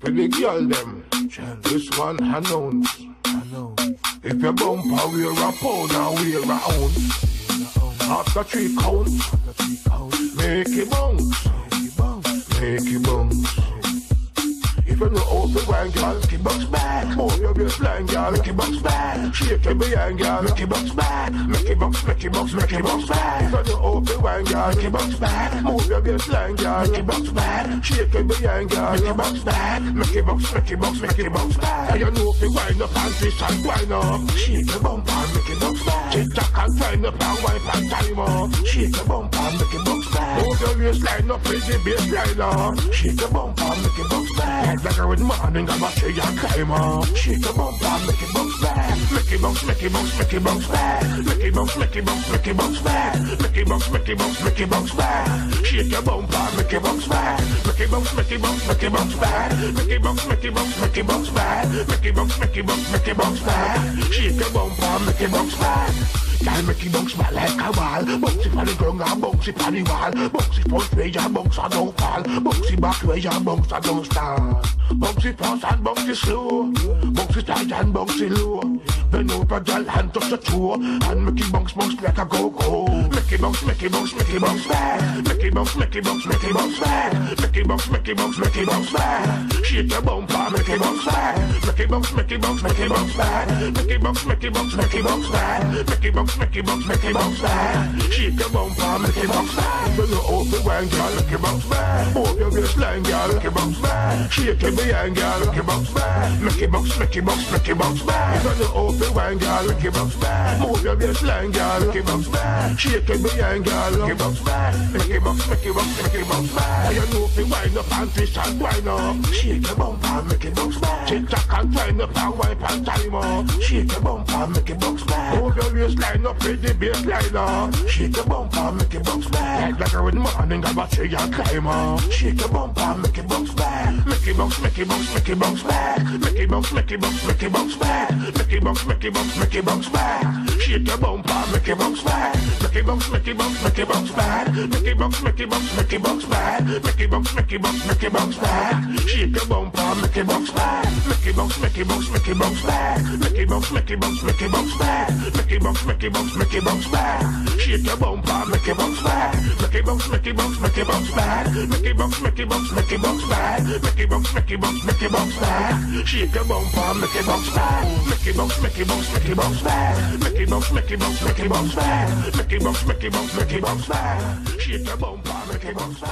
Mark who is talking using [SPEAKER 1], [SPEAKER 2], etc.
[SPEAKER 1] For the girl them, this one announce. If your bumper wear a pound and wear a ounce, after three counts, make it bounce, make it bounce. If you know how to wine, girl, make it bounce back. Move your waistline, girl, make it bounce back. Shake your behind, girl, make it bounce back. Make it bounce, make it bounce, make it bounce back. If you know how to wine, girl, make it bounce back. Move your waistline, girl, make it bounce back. Shake your behind, girl, make it bounce back. Make it bounce, make it bounce, make it bounce back. And you know if you wind up and twist and wind up, shake your bump and make it bounce back. Tick tock and wind up and wipe and time up. Shake your bump make it bounce back. Move your waistline up with the baseline up. Shake your bump make it bounce back. Head like a with morning, I'm a tree and climb up. Shake your bump and make it bounce back. Make it bounce back. Make it bounce, make it bounce, make it bounce back. Make bounce, make bounce, make bounce back. Shake your bump and make it bounce back. Make it bounce, make it bounce, make it bounce back. Make it bounce, make it bounce, make it bounce back. Make it bounce, make it bounce, make it bounce back. Shake your bump and make it it bounce back like a wall Bounce it the ground and bounce it the wall Bounce it front way and bounce and don't fall Bounce it back way and bounce and don't stand Bounce fast and bounce slow Bounce it high and bounce it low Bend over girl and touch the toe And make it bounce bounce like a go-go Make it bounce, make it bounce, make it bounce back Make it bounce, make it bounce, make it bounce back Make it bounce, make it bounce, make it bounce back Shake your bumper, make it bounce back Make it bounce, make it bounce, back Make it bounce, make it bounce, back Make it bounce, make it bounce back Shake your bumper, make it bounce back When you open wine, girl, it bounce back Move your waistline, girl, it bounce back Shake your behind, girl, make it bounce back Make it bounce, make it bounce, make it bounce back When you open wine, girl, it bounce back Move your waistline, girl, it bounce back Shake your behind, girl, it bounce, make it bounce, make it bounce back And you know if you wind up and twist and wind up Shake your it bounce back Tick tock wind up and wipe and time up Shake your bumper, make it bounce back Move your waistline up with the baseline up Shake your bumper, make it bounce back Like a in morning, I'm a tree and climb up Shake your bumper, make it bounce back Make it bounce, make it bounce, make it bounce back Make it bounce, make it bounce, make it bounce back Make it bounce, make it bounce, make it bounce back Shake your bumper, make it bounce back Make it bounce, make it bounce, make it bounce back Make it bounce, make it bounce, make it bounce back Make it bounce, make it bounce, make it bounce back Shake your bumper, make it bounce back Bounce, make it bounce, make bounce back bounce, make it bounce, make bounce back bounce, make it bounce, make bounce back Shake your bumper, make it bounce back bounce, make it bounce, make bounce back bounce, make it bounce, make bounce back bounce, make it bounce, make bounce back Shake your bumper, it bounce back make it bounce, make it bounce back make it bounce, make it bounce back make it bounce, make it bounce back Shake your bumper, it bounce back